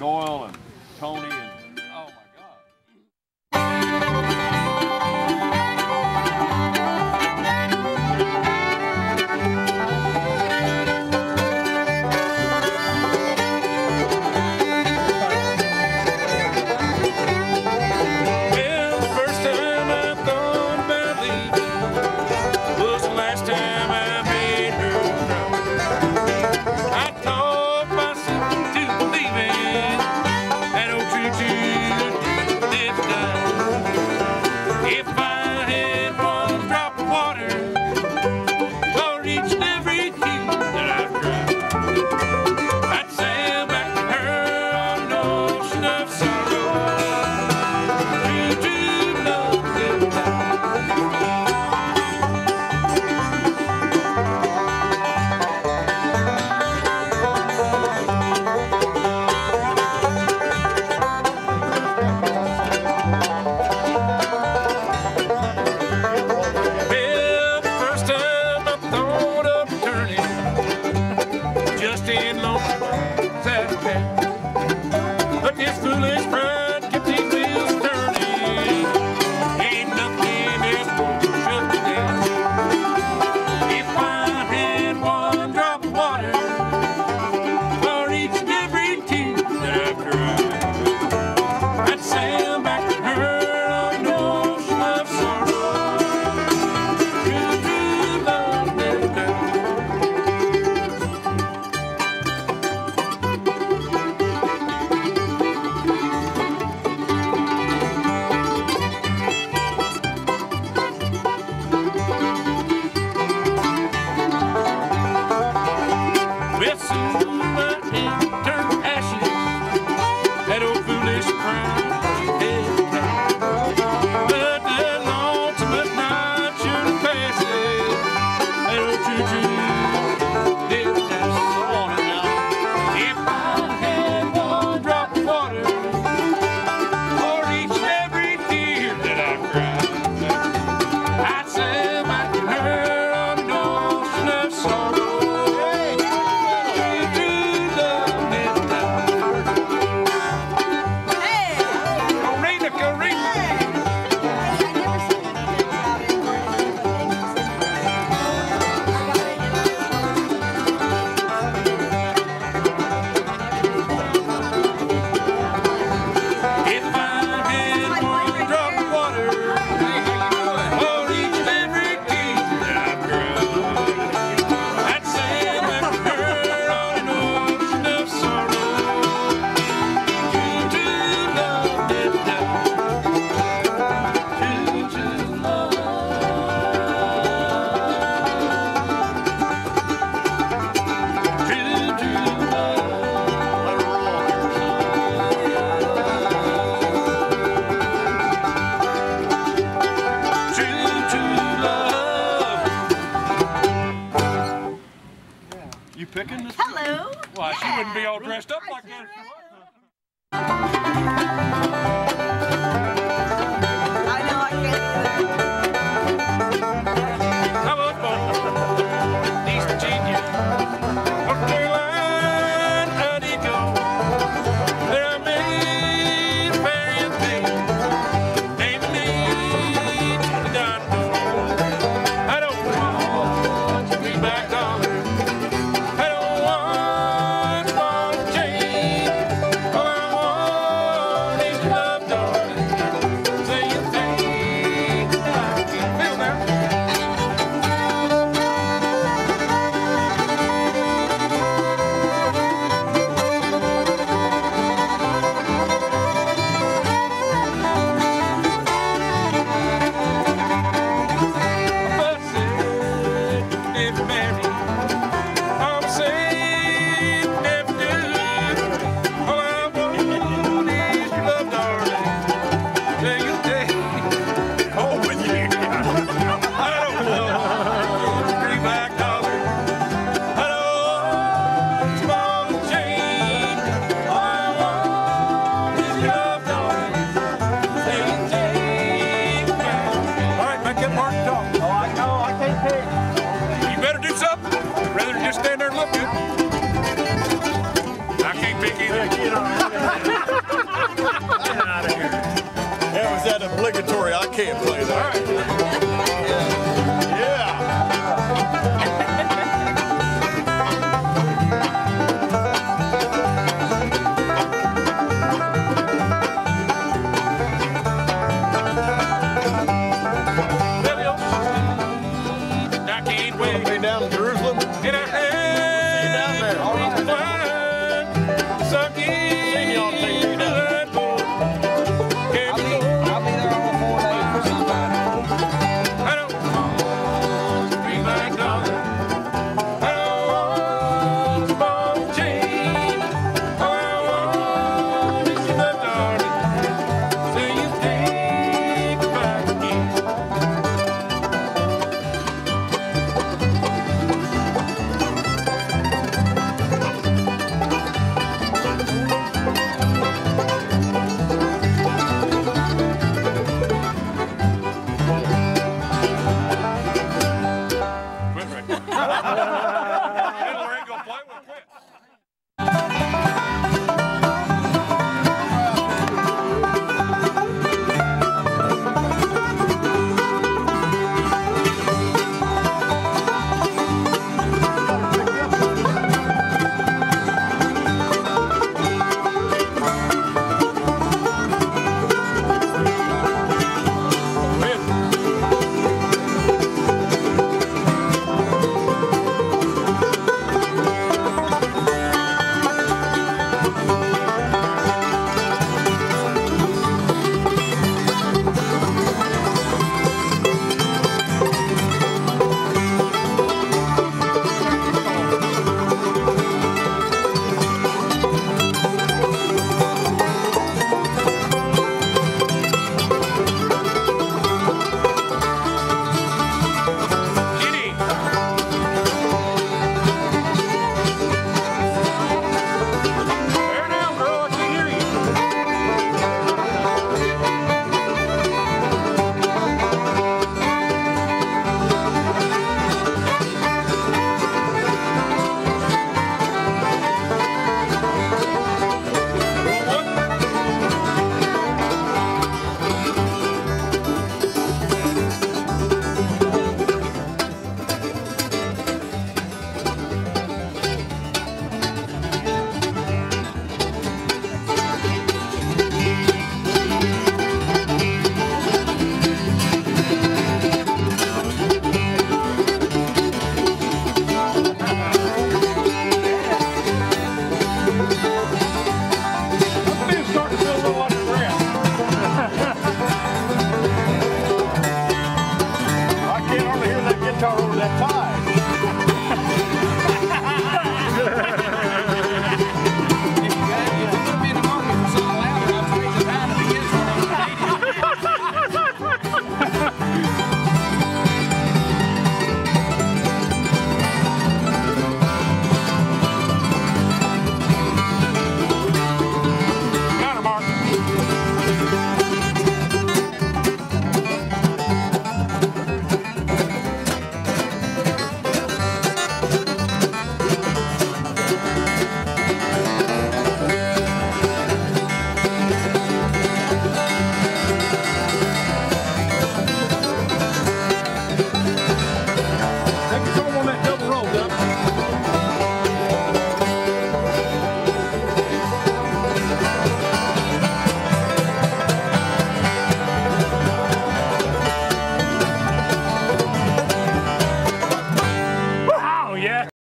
Doyle and Tony and soon. picking? Hello. Why, well, yeah. she wouldn't be all dressed up like that. Can't play that.